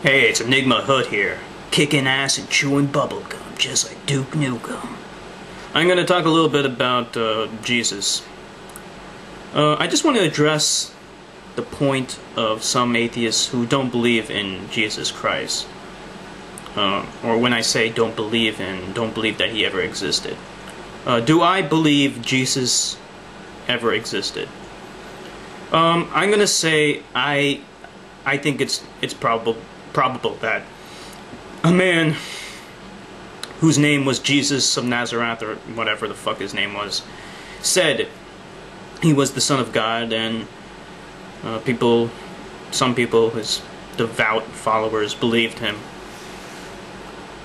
Hey, it's Enigma Hood here, kicking ass and chewing bubblegum, just like Duke Nukem. I'm going to talk a little bit about uh, Jesus. Uh, I just want to address the point of some atheists who don't believe in Jesus Christ. Uh, or when I say don't believe in, don't believe that he ever existed. Uh, do I believe Jesus ever existed? Um, I'm gonna say I, I think it's it's probable probable that a man whose name was Jesus of Nazareth or whatever the fuck his name was, said he was the son of God, and uh, people, some people, his devout followers, believed him.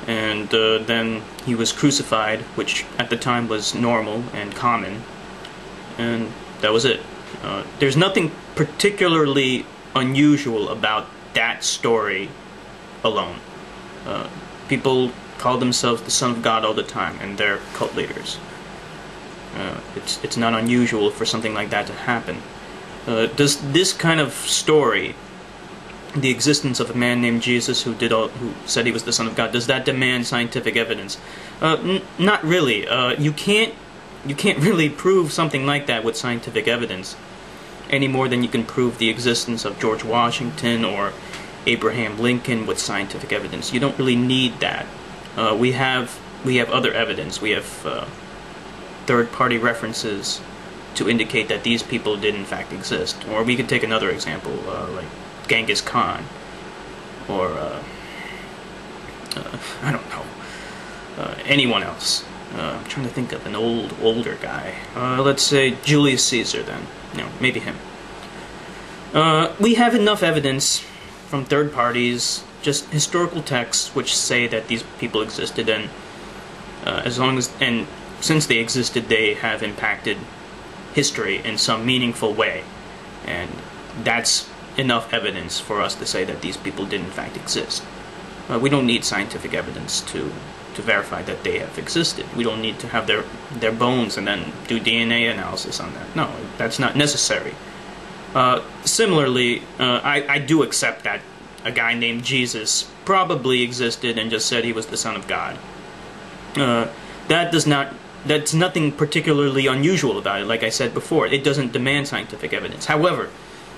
And uh, then he was crucified, which at the time was normal and common, and that was it. Uh, there's nothing particularly unusual about that story alone. Uh, people call themselves the Son of God all the time, and they're cult leaders. Uh, it's it's not unusual for something like that to happen. Uh, does this kind of story, the existence of a man named Jesus who did all, who said he was the Son of God, does that demand scientific evidence? Uh, not really. Uh, you can't you can't really prove something like that with scientific evidence any more than you can prove the existence of George Washington or Abraham Lincoln with scientific evidence. You don't really need that. Uh, we have we have other evidence. We have uh, third-party references to indicate that these people did in fact exist. Or we could take another example, uh, like Genghis Khan, or uh, uh, I don't know, uh, anyone else. I'm trying to think of an old, older guy. let's say Julius Caesar, then. No, maybe him. we have enough evidence from third parties, just historical texts which say that these people existed, and uh, as long as and since they existed, they have impacted history in some meaningful way, and that's enough evidence for us to say that these people did in fact exist. Uh, we don't need scientific evidence to to verify that they have existed. We don't need to have their their bones and then do DNA analysis on that. No, that's not necessary. Uh, similarly, uh, I, I do accept that a guy named Jesus probably existed and just said he was the Son of God. Uh, that does not that's nothing particularly unusual about it. Like I said before, it doesn't demand scientific evidence. However,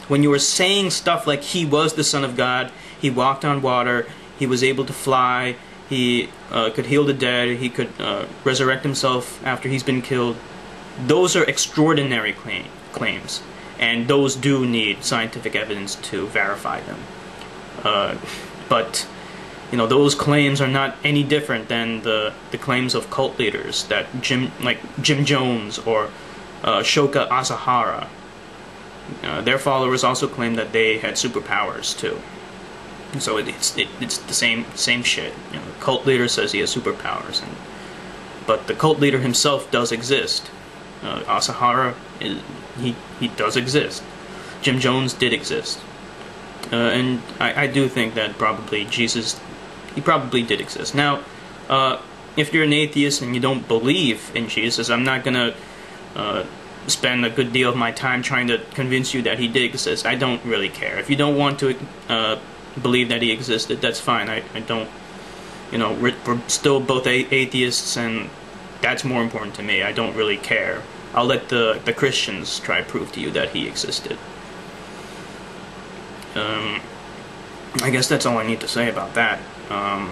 when you are saying stuff like he was the Son of God, he walked on water, he was able to fly, he uh, could heal the dead, he could uh, resurrect himself after he's been killed, those are extraordinary claim, claims and those do need scientific evidence to verify them. Uh, but you know those claims are not any different than the the claims of cult leaders that Jim like Jim Jones or uh, Shoko Asahara. Uh, their followers also claim that they had superpowers too. So it, it's it, it's the same same shit. You know, the cult leader says he has superpowers, and but the cult leader himself does exist. Uh, Asahara is, he he does exist. Jim Jones did exist, uh, and I, I do think that probably Jesus, he probably did exist. Now, uh, if you're an atheist and you don't believe in Jesus, I'm not gonna uh, spend a good deal of my time trying to convince you that he did exist. I don't really care. If you don't want to uh, believe that he existed, that's fine. I, I don't, you know, we're, we're still both atheists, and that's more important to me. I don't really care. I'll let the, the Christians try to prove to you that he existed. Um, I guess that's all I need to say about that. Um,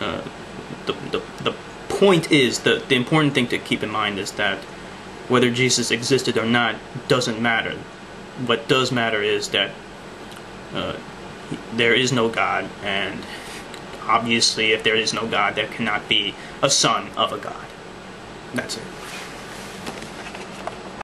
uh, the, the, the point is, the, the important thing to keep in mind is that whether Jesus existed or not doesn't matter. What does matter is that uh, there is no God, and obviously, if there is no God, there cannot be a son of a God. That's it.